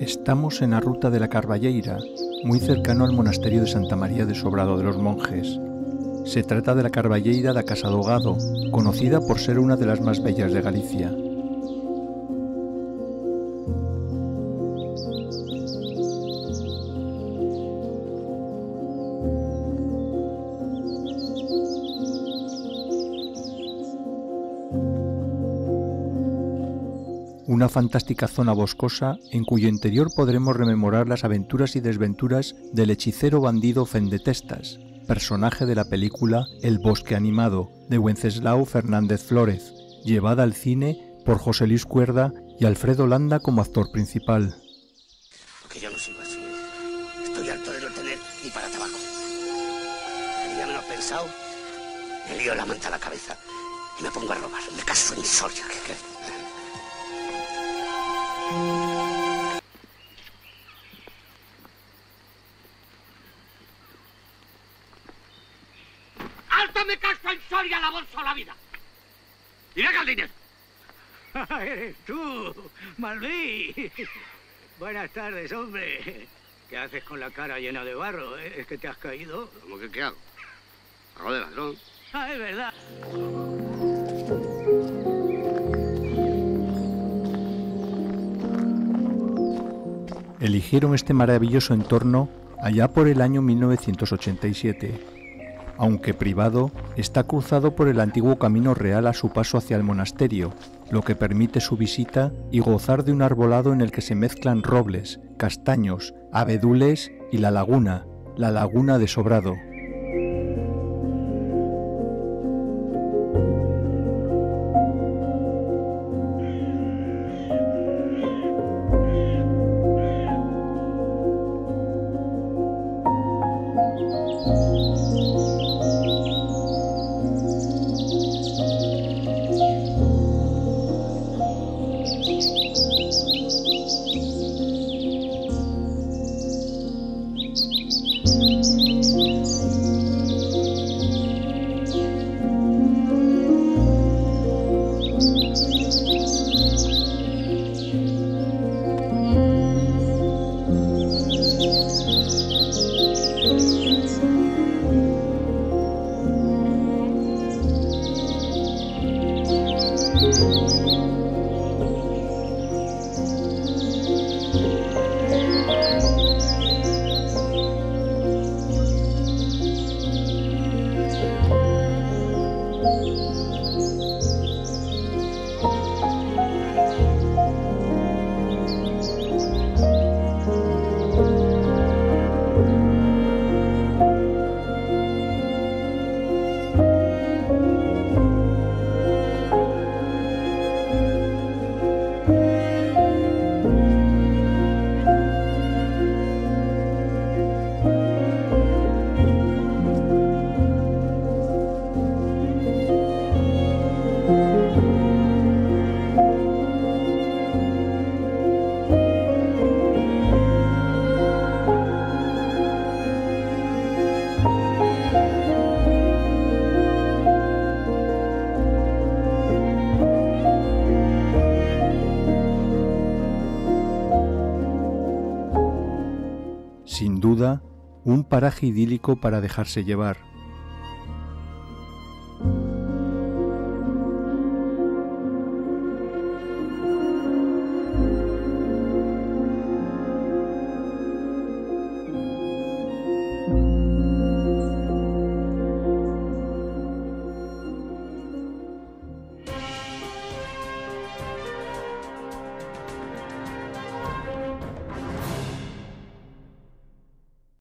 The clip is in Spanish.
Estamos en la ruta de la Carballeira, muy cercano al monasterio de Santa María de Sobrado de los Monjes. Se trata de la Carballeira da Casa do Gado, conocida por ser una de las más bellas de Galicia. una fantástica zona boscosa en cuyo interior podremos rememorar las aventuras y desventuras del hechicero bandido Fendetestas, personaje de la película El bosque animado de Wenceslao Fernández Flórez, llevada al cine por José Luis Cuerda y Alfredo Landa como actor principal. ¿Qué, qué? ¡Alto me caso en Soria la bolsa o la vida! ¡Y deja el dinero! ¡Eres tú, Malví! Buenas tardes, hombre. ¿Qué haces con la cara llena de barro? eh? ¿Es que te has caído? ¿Cómo que qué hago? Hago de ladrón. Ah, es verdad. Eligieron este maravilloso entorno allá por el año 1987. Aunque privado, está cruzado por el antiguo camino real a su paso hacia el monasterio, lo que permite su visita y gozar de un arbolado en el que se mezclan robles, castaños, abedules y la laguna, la laguna de Sobrado. Música Sin duda, un paraje idílico para dejarse llevar.